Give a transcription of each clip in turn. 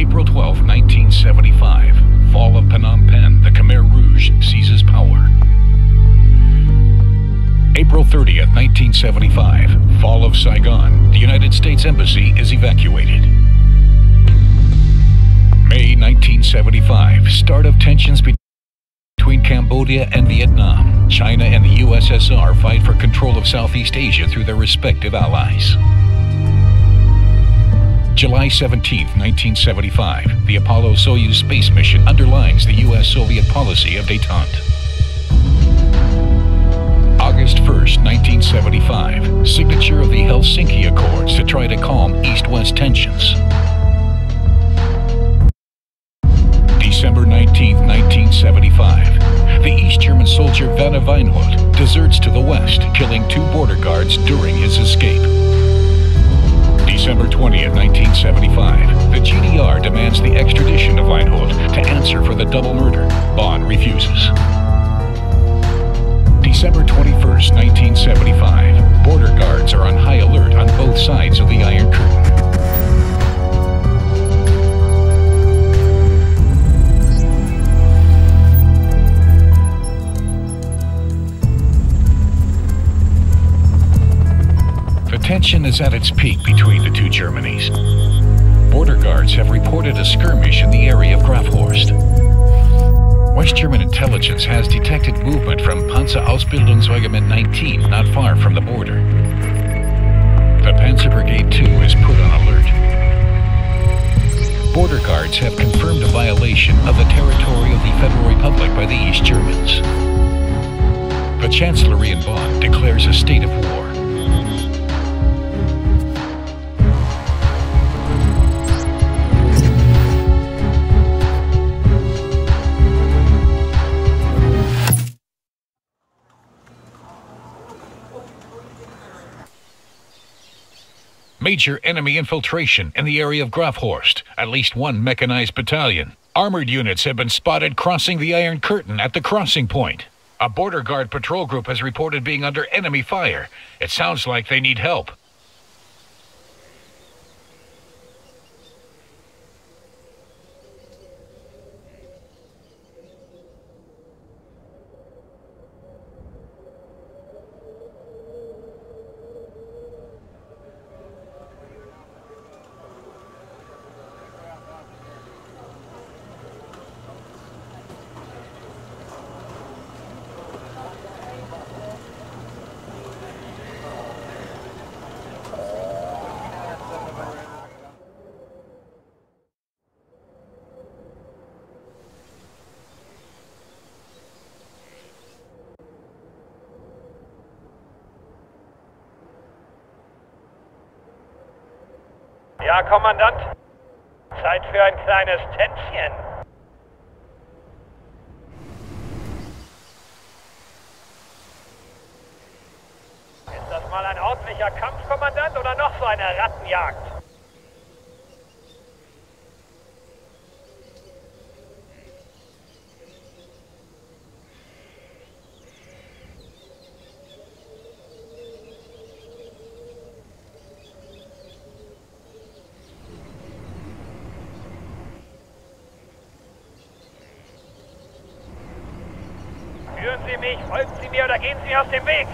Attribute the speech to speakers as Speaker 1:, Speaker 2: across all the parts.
Speaker 1: April 12, 1975. Fall of Phnom Penh. The Khmer Rouge seizes power. April 30th, 1975. Fall of Saigon. The United States Embassy is evacuated. May 1975. Start of tensions between Cambodia and Vietnam. China and the USSR fight for control of Southeast Asia through their respective allies. July 17, 1975, the Apollo Soyuz space mission underlines the U.S. Soviet policy of detente. August 1, 1975, signature of the Helsinki Accords to try to calm East West tensions. December 19, 1975, the East German soldier Vanna Weinhold deserts to the west, killing two border guards during the double murder. Bond refuses. December 21st, 1975, border guards are on high alert on both sides of the Iron Curtain. The tension is at its peak between the two Germanys. Border guards have reported a skirmish in the area of Grafhorst. West German intelligence has detected movement from Panzerausbildungsregiment 19 not far from the border. The Panzer Brigade 2 is put on alert. Border guards have confirmed a violation of the territory of the Federal Republic by the East Germans. The Chancellery in Bonn declares a state of war. Major enemy infiltration in the area of Grafhorst. At least one mechanized battalion. Armored units have been spotted crossing the Iron Curtain at the crossing point. A border guard patrol group has reported being under enemy fire. It sounds like they need help.
Speaker 2: Kommandant. Zeit für ein kleines Tänzchen. Ist das mal ein ordentlicher Kampf, Kommandant, oder noch so eine Rattenjagd? Führen Sie mich, mir oder gehen Sie aus dem Weg!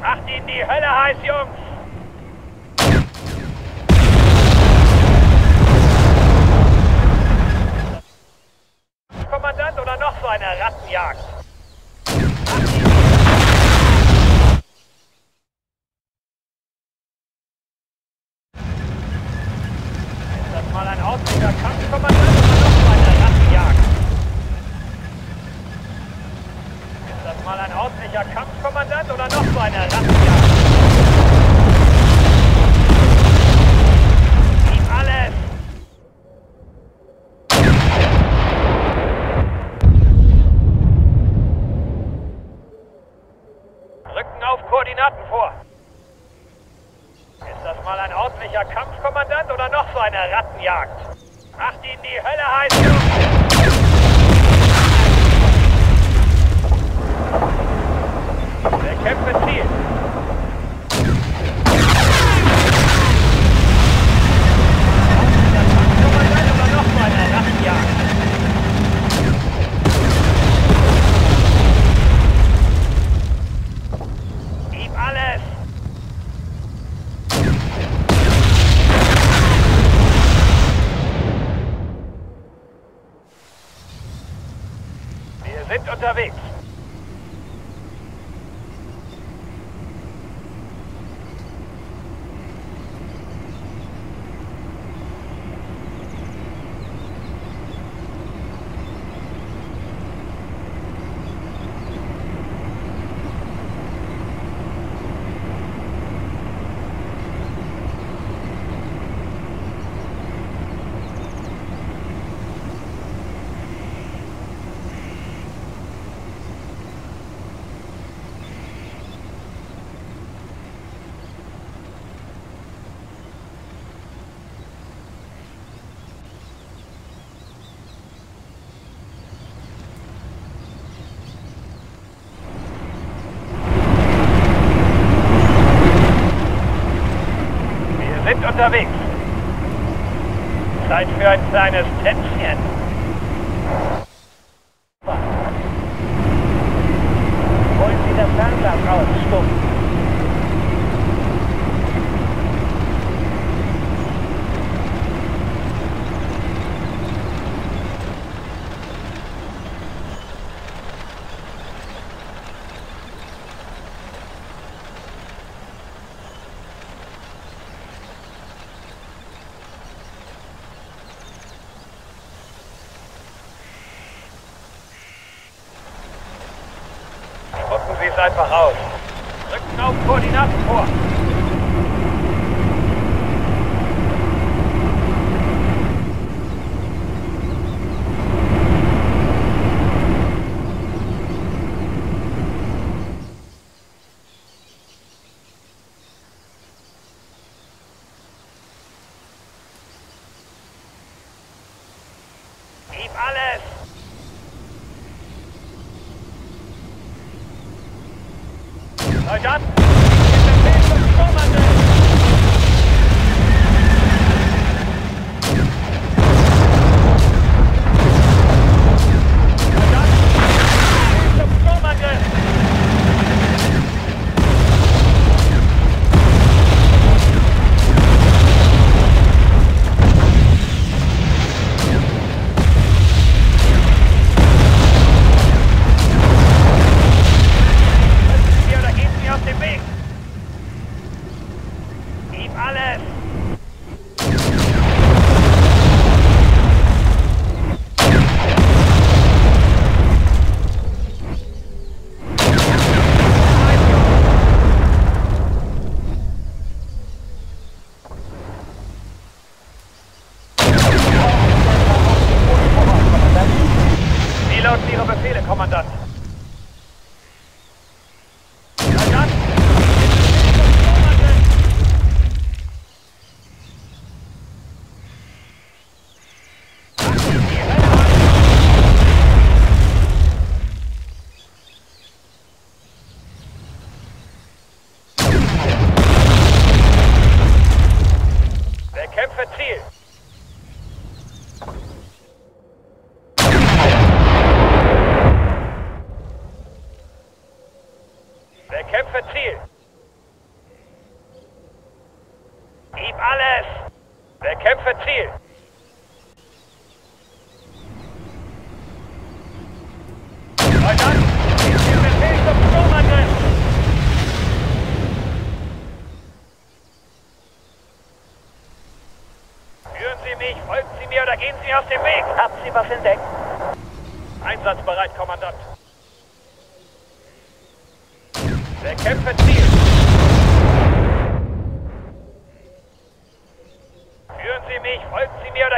Speaker 2: Macht Ihnen die Hölle heiß, Jungs! Kommandant oder noch so eine Rattenjagd? Ist das mal ein ordentlicher Kampf, Kommandant, oder noch so eine Rattenjagd? Ist das mal ein ordentlicher Kampf, Kommandant, oder noch so eine Rattenjagd? Gib alles! Rücken auf Koordinaten vor! Ist das mal ein ordentlicher Kampf, Kommandant, oder noch so eine Rattenjagd? Macht Ihnen die Hölle heiß, Jungs! Wir kämpfen Ziel. Zeit für ein kleines Tänzchen. Wollen Sie das Fernglas rausstumpfen?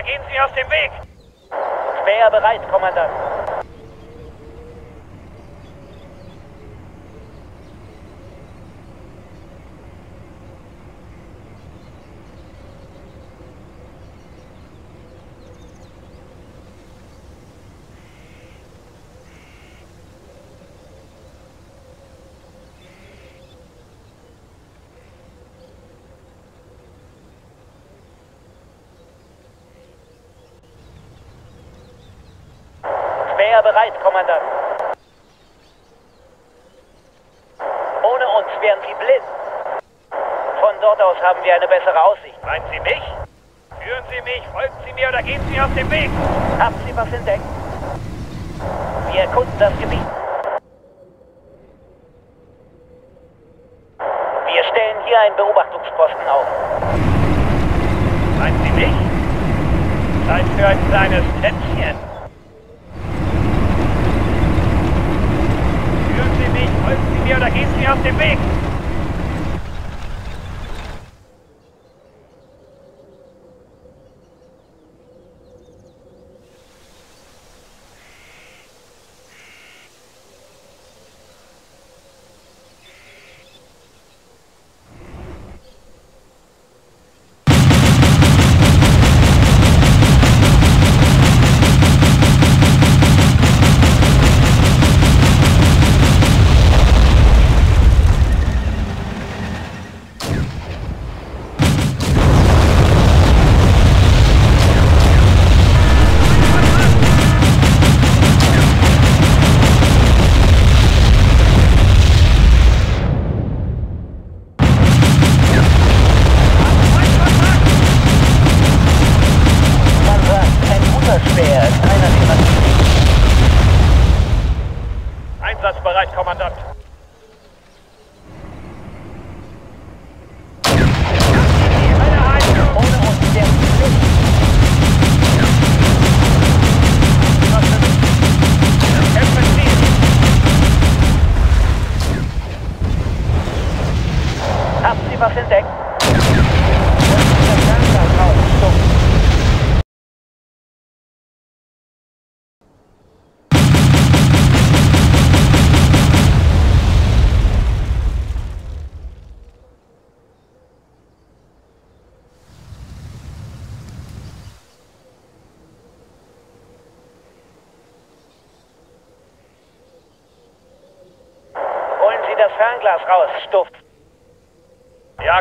Speaker 2: Gehen Sie aus dem Weg! Speer bereit, Kommandant. wir eine bessere Aussicht. Meinen Sie mich? Führen Sie mich, folgen Sie mir oder gehen Sie aus dem Weg! Haben Sie was entdeckt? Wir erkunden das Gebiet. Wir stellen hier einen Beobachtungsposten auf.
Speaker 3: Meinen Sie mich? Zeit für ein kleines Tänzchen.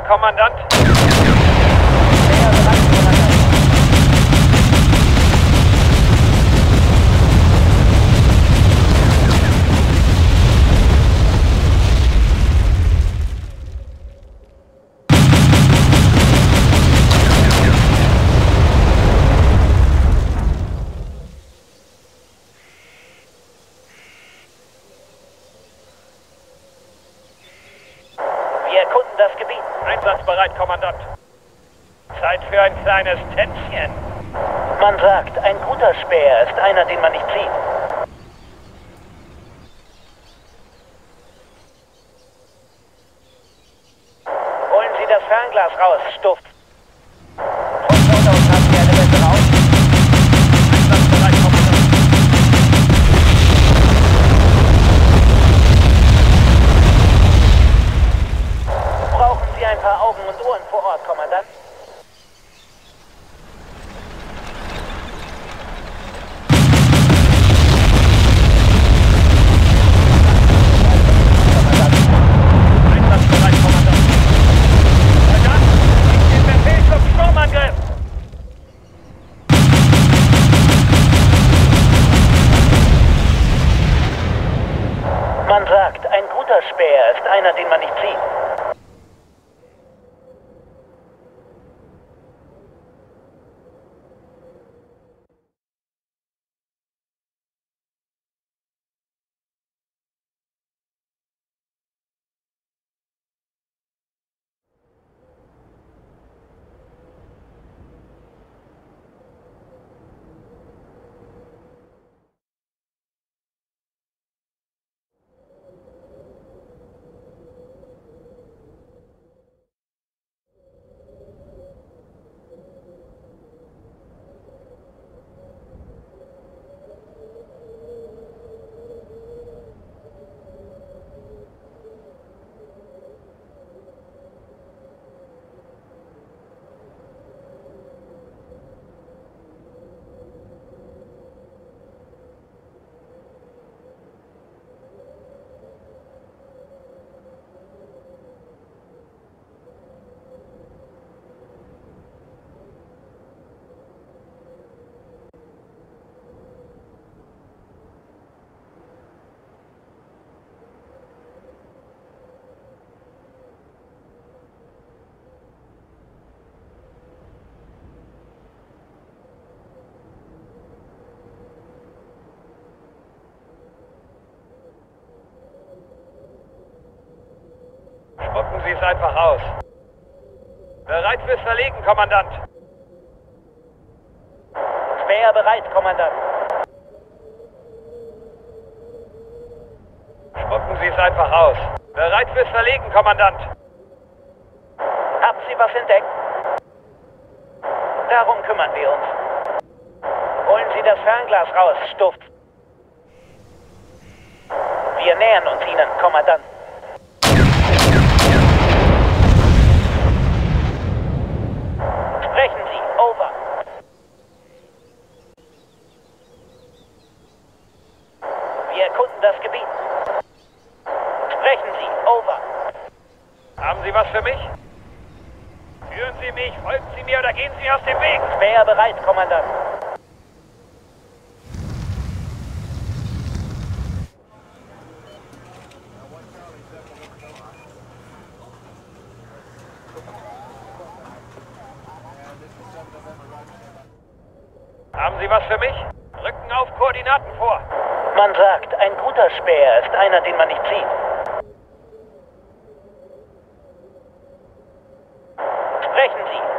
Speaker 3: Kommandant.
Speaker 2: Rocken Sie
Speaker 3: es einfach aus. Bereit fürs Verlegen, Kommandant.
Speaker 2: Speer bereit, Kommandant.
Speaker 3: Rocken Sie es einfach aus. Bereit fürs Verlegen, Kommandant.
Speaker 2: Haben Sie was entdeckt? Darum kümmern wir uns. Holen Sie das Fernglas raus, Stuft. Wir nähern uns Ihnen, Kommandant.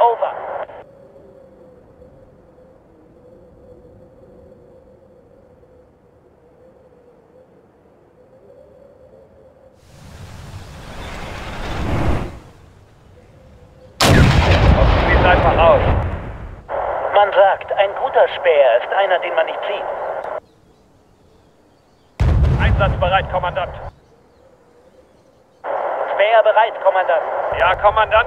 Speaker 2: over. Man sagt, ein guter Späher ist einer, den man nicht sieht.
Speaker 3: Einsatzbereit, Kommandant.
Speaker 2: Späher bereit, Kommandant.
Speaker 3: Ja, Kommandant.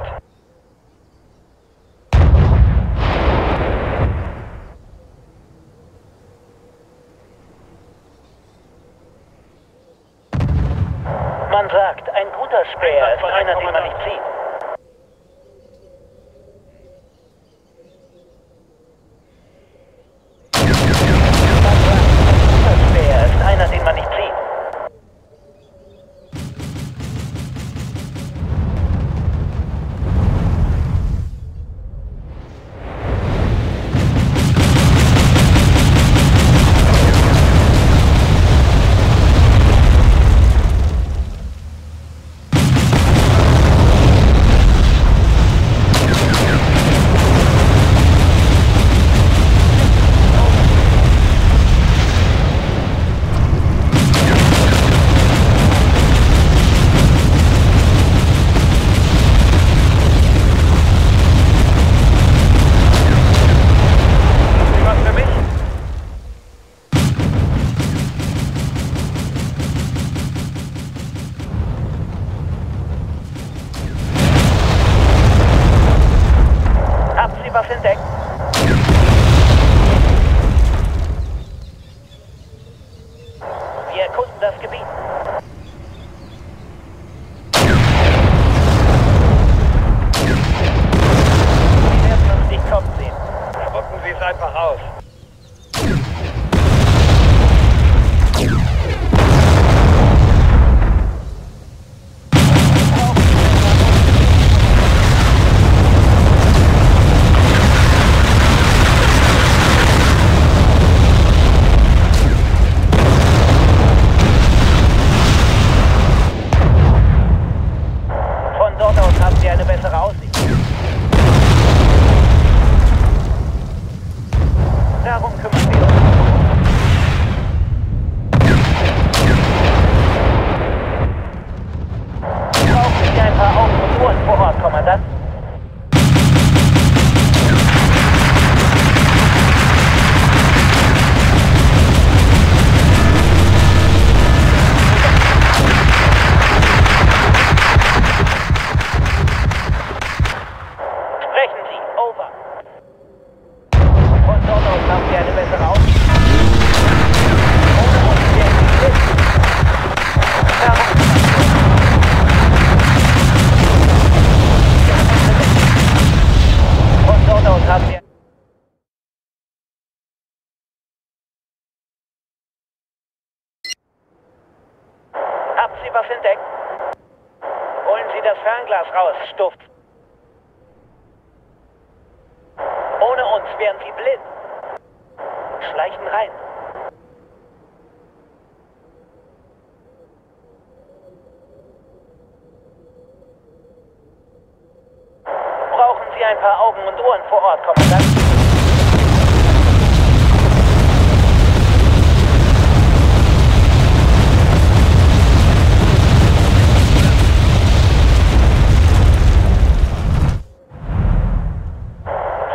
Speaker 2: Ort, Kommandant?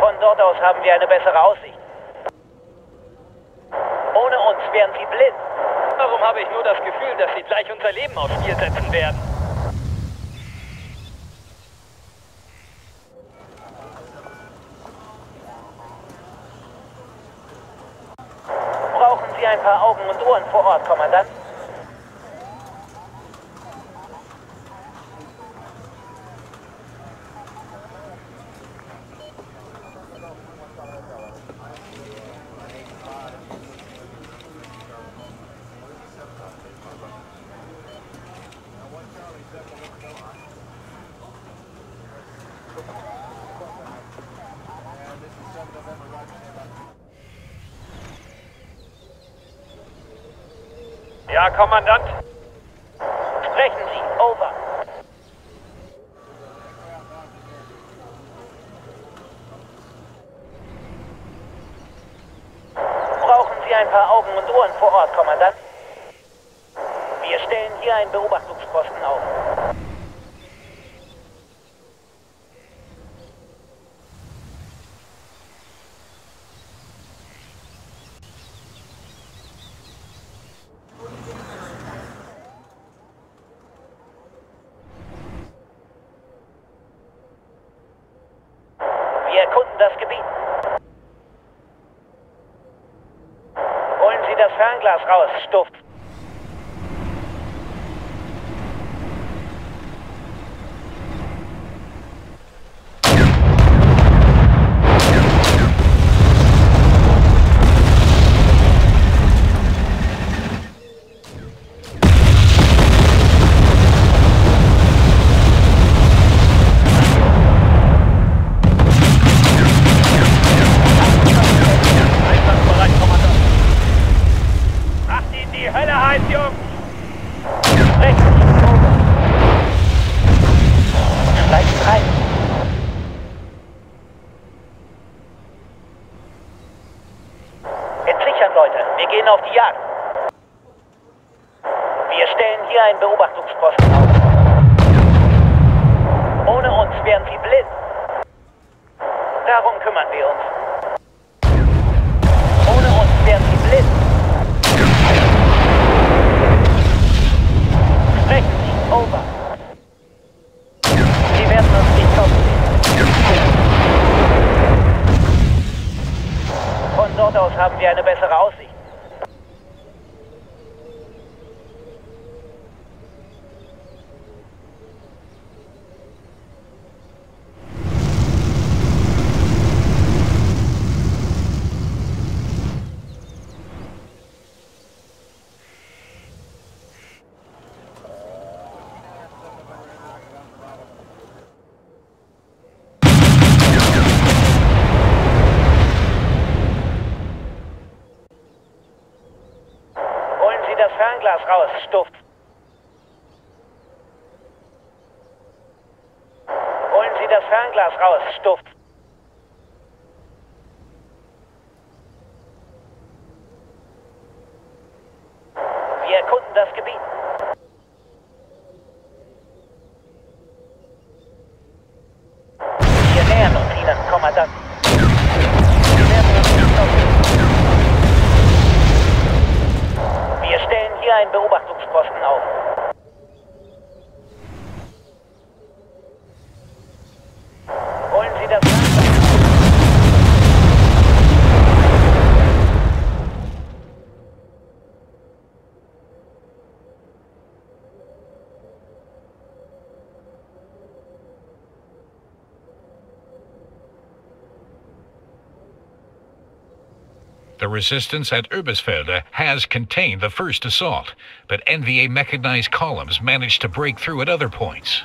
Speaker 2: Von dort aus haben wir eine bessere Aussicht. Ohne uns wären sie blind. Warum habe ich nur das Gefühl, dass sie gleich unser Leben aufs Spiel setzen werden?
Speaker 3: one for our commandant.
Speaker 2: Ja, Kommandant?
Speaker 3: Sprechen Sie, over. Brauchen Sie ein paar Augen und Ohren vor Ort, Kommandant? Wir stellen hier einen Beobachtungsposten auf. Wir erkunden das Gebiet. Holen Sie das Fernglas raus, Stuft.
Speaker 2: Einsatzbereit, Kommandant. Macht ihnen die Hölle heiß, Jungs!
Speaker 3: Rechts, over. Steigt rein. Entsichern, Leute. Wir gehen auf die Jagd. Wir stellen hier einen Beobachtungsposten auf. Ohne uns wären sie blind. Darum kümmern wir uns. Ohne uns wären sie blind. Sprechen Sie, over. Sie werden uns nicht kommen. Von dort aus haben wir eine bessere Aussicht. all was stuff
Speaker 1: The resistance at Urbisfelde has contained the first assault, but NVA mechanized columns managed to break through at other points.